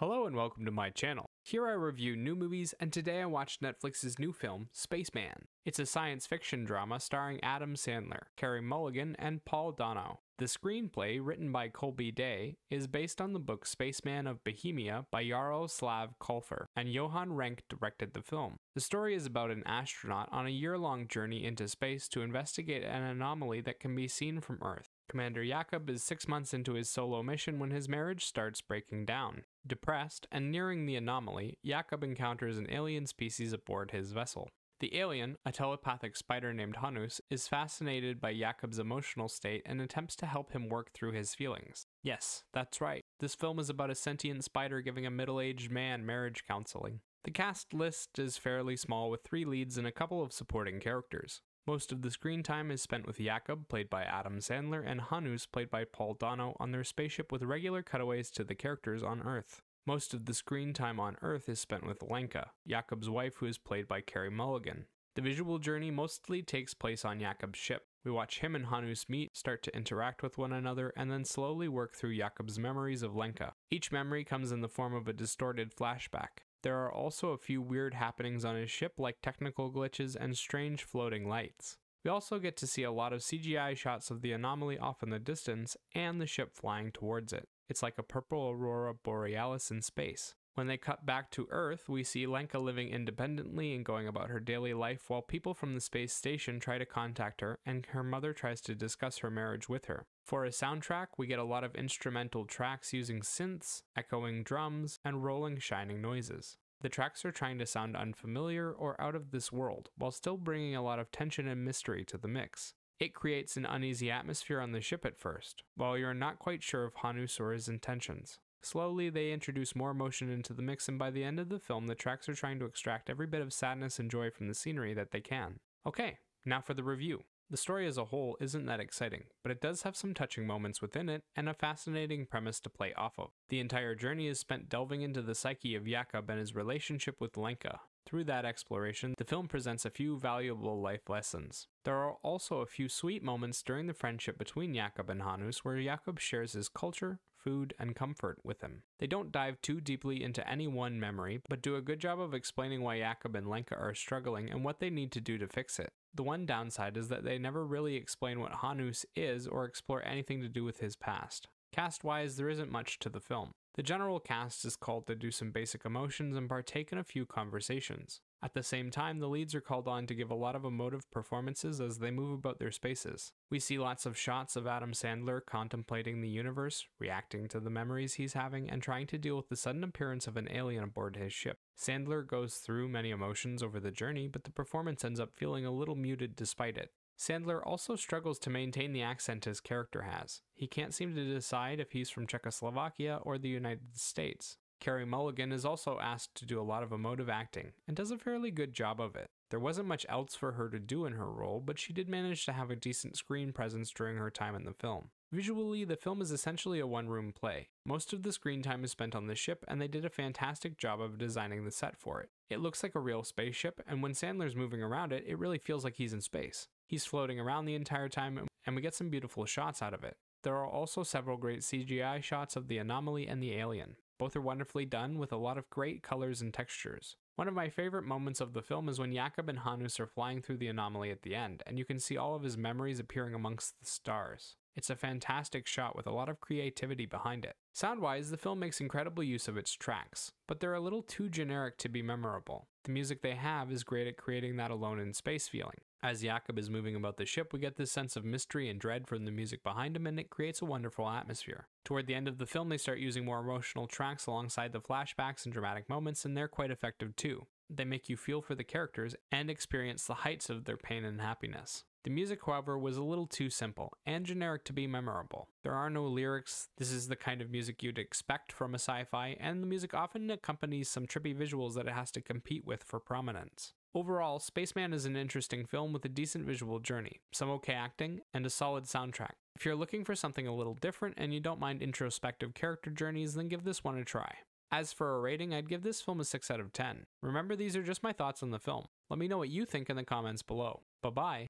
Hello and welcome to my channel. Here I review new movies and today I watched Netflix's new film, Spaceman. It's a science fiction drama starring Adam Sandler, Carey Mulligan, and Paul Dano. The screenplay, written by Colby Day, is based on the book Spaceman of Bohemia by Jaroslav Kalfař, and Johan Renck directed the film. The story is about an astronaut on a year-long journey into space to investigate an anomaly that can be seen from Earth. Commander Jakob is six months into his solo mission when his marriage starts breaking down. Depressed and nearing the anomaly, Jakob encounters an alien species aboard his vessel. The alien, a telepathic spider named Hanus, is fascinated by Jakob's emotional state and attempts to help him work through his feelings. Yes, that's right. This film is about a sentient spider giving a middle aged man marriage counseling. The cast list is fairly small with three leads and a couple of supporting characters. Most of the screen time is spent with Jakob, played by Adam Sandler, and Hanus, played by Paul Dano, on their spaceship with regular cutaways to the characters on Earth. Most of the screen time on Earth is spent with Lenka, Jakob's wife, who is played by Carey Mulligan. The visual journey mostly takes place on Jakob's ship. We watch him and Hanus meet, start to interact with one another, and then slowly work through Jakob's memories of Lenka. Each memory comes in the form of a distorted flashback. There are also a few weird happenings on his ship, like technical glitches and strange floating lights. We also get to see a lot of CGI shots of the anomaly off in the distance and the ship flying towards it. It's like a purple aurora borealis in space. When they cut back to Earth, we see Lenka living independently and going about her daily life while people from the space station try to contact her and her mother tries to discuss her marriage with her. For a soundtrack, we get a lot of instrumental tracks using synths, echoing drums, and rolling shining noises. The tracks are trying to sound unfamiliar or out of this world, while still bringing a lot of tension and mystery to the mix. It creates an uneasy atmosphere on the ship at first, while you're not quite sure of Hanus or his intentions. Slowly, they introduce more emotion into the mix, and by the end of the film, the tracks are trying to extract every bit of sadness and joy from the scenery that they can. Okay, now for the review. The story as a whole isn't that exciting, but it does have some touching moments within it and a fascinating premise to play off of. The entire journey is spent delving into the psyche of Jakob and his relationship with Lenka. Through that exploration, the film presents a few valuable life lessons. There are also a few sweet moments during the friendship between Jakob and Hanus where Jakob shares his culture, food, and comfort with him. They don't dive too deeply into any one memory, but do a good job of explaining why Jakob and Lenka are struggling and what they need to do to fix it. The one downside is that they never really explain what Hanus is or explore anything to do with his past. Cast wise, there isn't much to the film. The general cast is called to do some basic emotions and partake in a few conversations. At the same time, the leads are called on to give a lot of emotive performances as they move about their spaces. We see lots of shots of Adam Sandler contemplating the universe, reacting to the memories he's having, and trying to deal with the sudden appearance of an alien aboard his ship. Sandler goes through many emotions over the journey, but the performance ends up feeling a little muted despite it. Sandler also struggles to maintain the accent his character has. He can't seem to decide if he's from Czechoslovakia or the United States. Carey Mulligan is also asked to do a lot of emotive acting, and does a fairly good job of it. There wasn't much else for her to do in her role, but she did manage to have a decent screen presence during her time in the film. Visually, the film is essentially a one room play. Most of the screen time is spent on the ship, and they did a fantastic job of designing the set for it. It looks like a real spaceship, and when Sandler's moving around it, it really feels like he's in space. He's floating around the entire time, and we get some beautiful shots out of it. There are also several great CGI shots of the anomaly and the alien. Both are wonderfully done with a lot of great colors and textures. One of my favorite moments of the film is when Jakob and Hanus are flying through the anomaly at the end, and you can see all of his memories appearing amongst the stars. It's a fantastic shot with a lot of creativity behind it. Sound wise, the film makes incredible use of its tracks, but they're a little too generic to be memorable. The music they have is great at creating that alone in space feeling. As Jakob is moving about the ship, we get this sense of mystery and dread from the music behind him, and it creates a wonderful atmosphere. Toward the end of the film, they start using more emotional tracks alongside the flashbacks and dramatic moments, and they're quite effective too. They make you feel for the characters and experience the heights of their pain and happiness. The music, however, was a little too simple and generic to be memorable. There are no lyrics, this is the kind of music you'd expect from a sci fi, and the music often accompanies some trippy visuals that it has to compete with for prominence. Overall, Spaceman is an interesting film with a decent visual journey, some okay acting, and a solid soundtrack. If you're looking for something a little different and you don't mind introspective character journeys, then give this one a try. As for a rating, I'd give this film a 6 out of 10. Remember, these are just my thoughts on the film. Let me know what you think in the comments below. Bye bye.